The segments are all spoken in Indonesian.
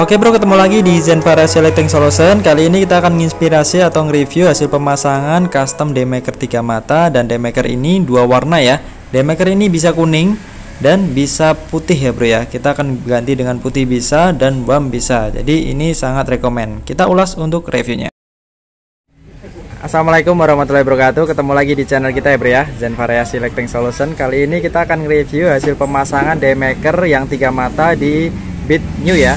Oke bro, ketemu lagi di Zenvara Selecting Solution. Kali ini kita akan menginspirasi atau nge-review hasil pemasangan custom demaker 3 mata dan demaker ini dua warna ya. Demaker ini bisa kuning dan bisa putih ya bro ya. Kita akan ganti dengan putih bisa dan bam bisa. Jadi ini sangat rekomend. Kita ulas untuk reviewnya. Assalamualaikum warahmatullahi wabarakatuh Ketemu lagi di channel kita ya bro ya Zen Selecting Solution Kali ini kita akan review hasil pemasangan demaker yang tiga mata di Beat New ya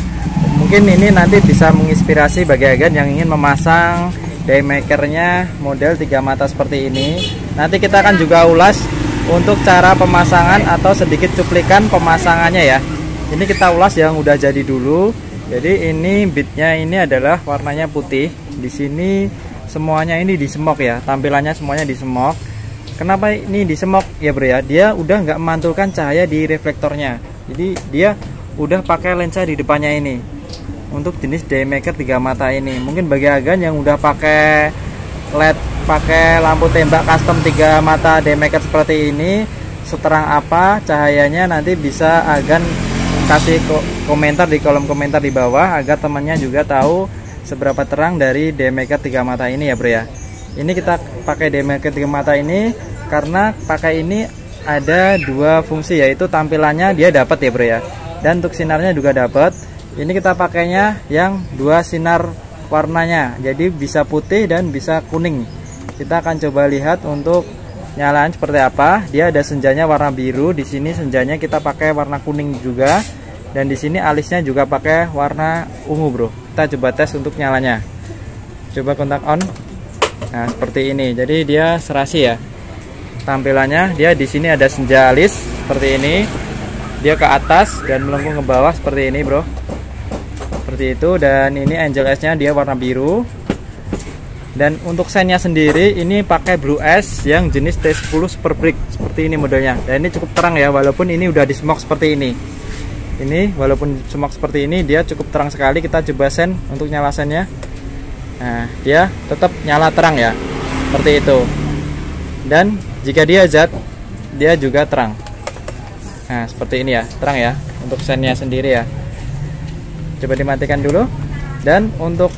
Mungkin ini nanti bisa menginspirasi bagi agen yang ingin memasang daymakernya model tiga mata seperti ini. Nanti kita akan juga ulas untuk cara pemasangan atau sedikit cuplikan pemasangannya ya. Ini kita ulas yang udah jadi dulu. Jadi ini beatnya ini adalah warnanya putih. Di sini semuanya ini disemok ya. Tampilannya semuanya disemok. Kenapa ini disemok? Ya bro ya. Dia udah nggak memantulkan cahaya di reflektornya. Jadi dia udah pakai lensa di depannya ini untuk jenis daymaker tiga mata ini. Mungkin bagi agan yang udah pakai led pakai lampu tembak custom tiga mata daymaker seperti ini seterang apa cahayanya nanti bisa agan kasih komentar di kolom komentar di bawah agar temannya juga tahu seberapa terang dari demaker tiga mata ini ya bro ya. Ini kita pakai demaker tiga mata ini karena pakai ini ada dua fungsi yaitu tampilannya dia dapat ya bro ya. Dan untuk sinarnya juga dapat ini kita pakainya yang dua sinar warnanya. Jadi bisa putih dan bisa kuning. Kita akan coba lihat untuk nyalain seperti apa. Dia ada senjanya warna biru. Di sini senjanya kita pakai warna kuning juga. Dan di sini alisnya juga pakai warna ungu bro. Kita coba tes untuk nyalanya. Coba kontak on. Nah seperti ini. Jadi dia serasi ya. Tampilannya dia di sini ada senja alis seperti ini. Dia ke atas dan melengkung ke bawah seperti ini bro seperti itu dan ini angel S nya dia warna biru. Dan untuk sennya sendiri ini pakai blue S yang jenis T10 super brick seperti ini modelnya. Dan ini cukup terang ya walaupun ini udah di smoke seperti ini. Ini walaupun semak seperti ini dia cukup terang sekali. Kita coba sen untuk nyala sennya nah dia tetap nyala terang ya seperti itu. Dan jika dia zat dia juga terang. Nah seperti ini ya terang ya untuk sennya sendiri ya coba dimatikan dulu. Dan untuk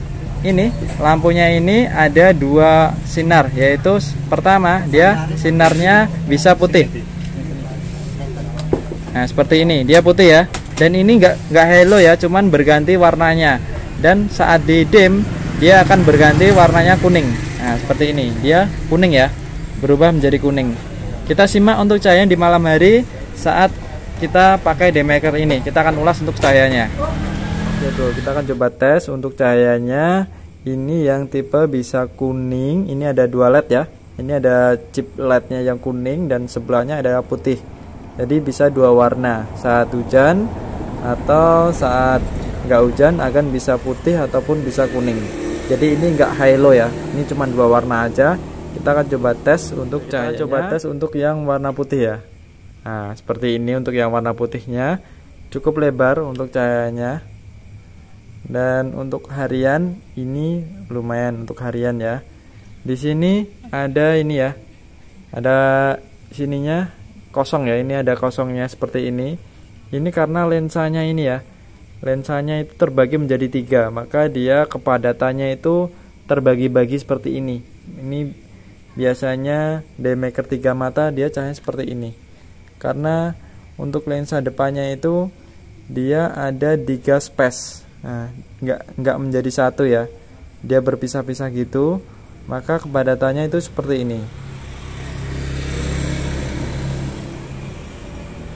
ini lampunya ini ada dua sinar yaitu pertama dia sinarnya bisa putih. Nah seperti ini dia putih ya. Dan ini nggak nggak halo ya cuman berganti warnanya. Dan saat di dim dia akan berganti warnanya kuning. Nah seperti ini dia kuning ya berubah menjadi kuning. Kita simak untuk cahaya di malam hari saat kita pakai demaker ini. Kita akan ulas untuk cahayanya Oke kita akan coba tes untuk cahayanya. Ini yang tipe bisa kuning. Ini ada dua led ya. Ini ada chip lednya yang kuning dan sebelahnya ada putih. Jadi bisa dua warna. Saat hujan atau saat nggak hujan akan bisa putih ataupun bisa kuning. Jadi ini nggak halo ya. Ini cuma dua warna aja. Kita akan coba tes untuk cahaya coba tes untuk yang warna putih ya. Nah seperti ini untuk yang warna putihnya. Cukup lebar untuk cahayanya dan untuk harian ini lumayan untuk harian ya. Di sini ada ini ya. Ada sininya kosong ya. Ini ada kosongnya seperti ini. Ini karena lensanya ini ya. Lensanya itu terbagi menjadi tiga. Maka dia kepadatannya itu terbagi-bagi seperti ini. Ini biasanya demaker tiga mata dia cahaya seperti ini. Karena untuk lensa depannya itu dia ada tiga space nah, nggak nggak menjadi satu ya. Dia berpisah-pisah gitu maka kepadatannya itu seperti ini.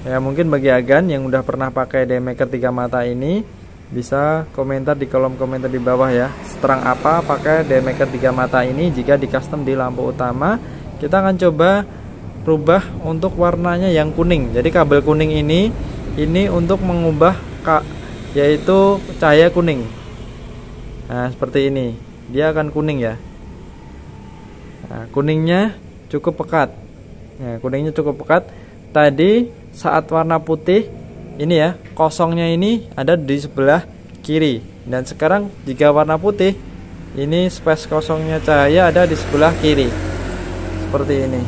Ya mungkin bagi agan yang udah pernah pakai demaker tiga mata ini bisa komentar di kolom komentar di bawah ya. Seterang apa pakai demaker tiga mata ini jika di custom di lampu utama. Kita akan coba rubah untuk warnanya yang kuning. Jadi kabel kuning ini ini untuk mengubah yaitu cahaya kuning. Nah seperti ini. Dia akan kuning ya. Nah, kuningnya cukup pekat. Nah, kuningnya cukup pekat. Tadi saat warna putih ini ya kosongnya ini ada di sebelah kiri. Dan sekarang jika warna putih ini space kosongnya cahaya ada di sebelah kiri. Seperti ini.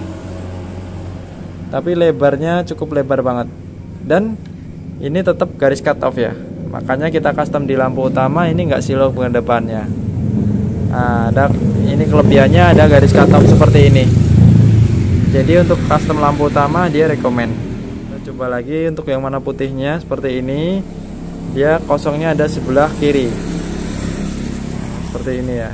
Tapi lebarnya cukup lebar banget. Dan ini tetap garis cut off ya makanya kita custom di lampu utama ini enggak silo ke depannya nah, ada ini kelebihannya ada garis katop seperti ini. Jadi untuk custom lampu utama dia rekomend kita coba lagi untuk yang mana putihnya seperti ini. Dia kosongnya ada sebelah kiri. Seperti ini ya.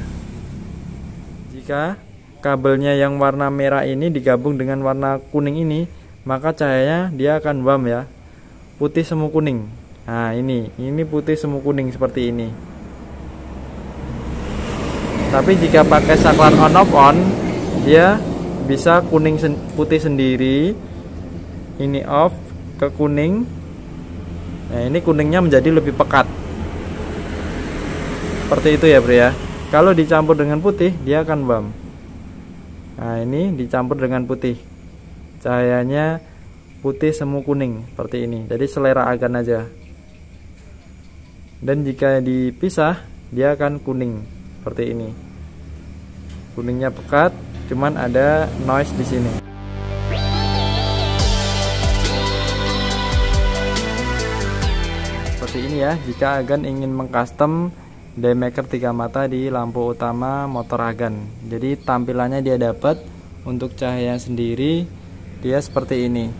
Jika kabelnya yang warna merah ini digabung dengan warna kuning ini maka cahayanya dia akan bam ya. Putih semu kuning nah ini. Ini putih semu kuning seperti ini. Tapi jika pakai saklar on off on dia bisa kuning sen putih sendiri. Ini off ke kuning. Nah ini kuningnya menjadi lebih pekat. Seperti itu ya bro ya. Kalau dicampur dengan putih dia akan bam. Nah ini dicampur dengan putih. Cahayanya putih semu kuning seperti ini. Jadi selera agan aja dan jika dipisah dia akan kuning seperti ini. Kuningnya pekat cuman ada noise di sini. Seperti ini ya jika agan ingin mengcustom daymaker tiga mata di lampu utama motor agan. Jadi tampilannya dia dapat untuk cahaya sendiri dia seperti ini.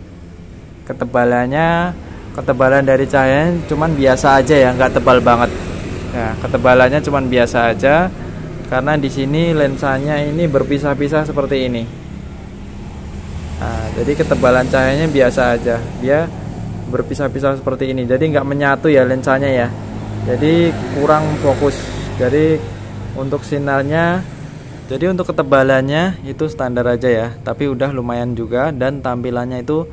Ketebalannya ketebalan dari cahaya cuman biasa aja ya nggak tebal banget. Ya ketebalannya cuman biasa aja karena di sini lensanya ini berpisah-pisah seperti ini. Nah, jadi ketebalan cahayanya biasa aja dia berpisah-pisah seperti ini. Jadi nggak menyatu ya lensanya ya. Jadi kurang fokus. Jadi untuk sinarnya jadi untuk ketebalannya itu standar aja ya. Tapi udah lumayan juga dan tampilannya itu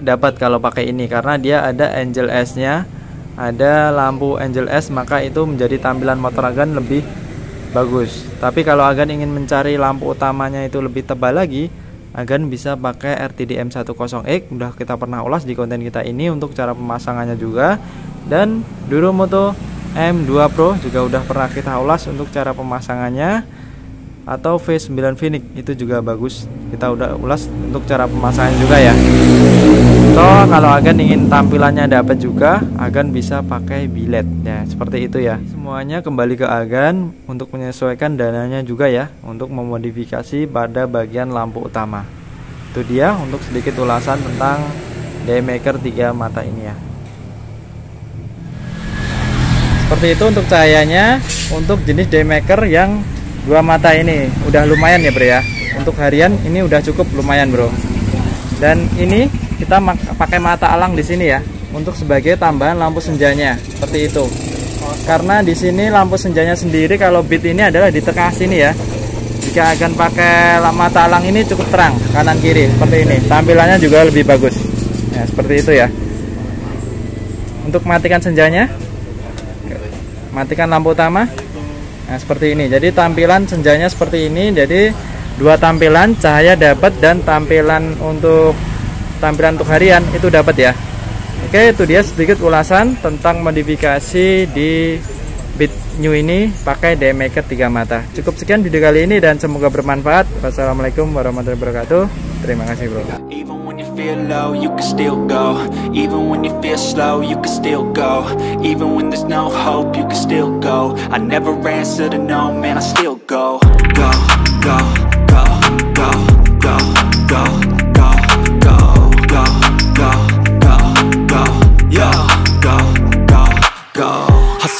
dapat kalau pakai ini karena dia ada Angel S nya ada lampu Angel S maka itu menjadi tampilan motor agan lebih bagus. Tapi kalau Agan ingin mencari lampu utamanya itu lebih tebal lagi Agan bisa pakai RTD M10X udah kita pernah ulas di konten kita ini untuk cara pemasangannya juga. Dan Duro Moto M2 Pro juga udah pernah kita ulas untuk cara pemasangannya. Atau V9 Phoenix itu juga bagus. Kita udah ulas untuk cara pemasangan juga ya so kalau agan ingin tampilannya dapat juga agan bisa pakai bilet. Ya seperti itu ya. Semuanya kembali ke agan untuk menyesuaikan dananya juga ya untuk memodifikasi pada bagian lampu utama. Itu dia untuk sedikit ulasan tentang daymaker 3 mata ini ya. Seperti itu untuk cahayanya untuk jenis daymaker yang dua mata ini. Udah lumayan ya bro ya. Untuk harian ini udah cukup lumayan bro. Dan ini kita pakai mata alang di sini ya untuk sebagai tambahan lampu senjanya seperti itu. Karena di sini lampu senjanya sendiri kalau bit ini adalah di tengah sini ya. Jika akan pakai mata alang ini cukup terang kanan kiri seperti ini. Tampilannya juga lebih bagus. Ya seperti itu ya. Untuk matikan senjanya matikan lampu utama. Nah, seperti ini. Jadi tampilan senjanya seperti ini. Jadi dua tampilan cahaya dapat dan tampilan untuk tampilan untuk harian itu dapat ya. Oke, itu dia sedikit ulasan tentang modifikasi di Bit New ini pakai Daymaker 3 mata. Cukup sekian video kali ini dan semoga bermanfaat. Wassalamualaikum warahmatullahi wabarakatuh. Terima kasih, Bro.